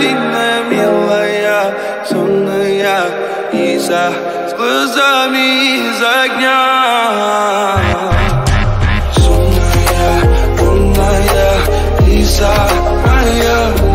dinle милая, сонная Из-за с глазами из огня Сонная, лунная, из-за моя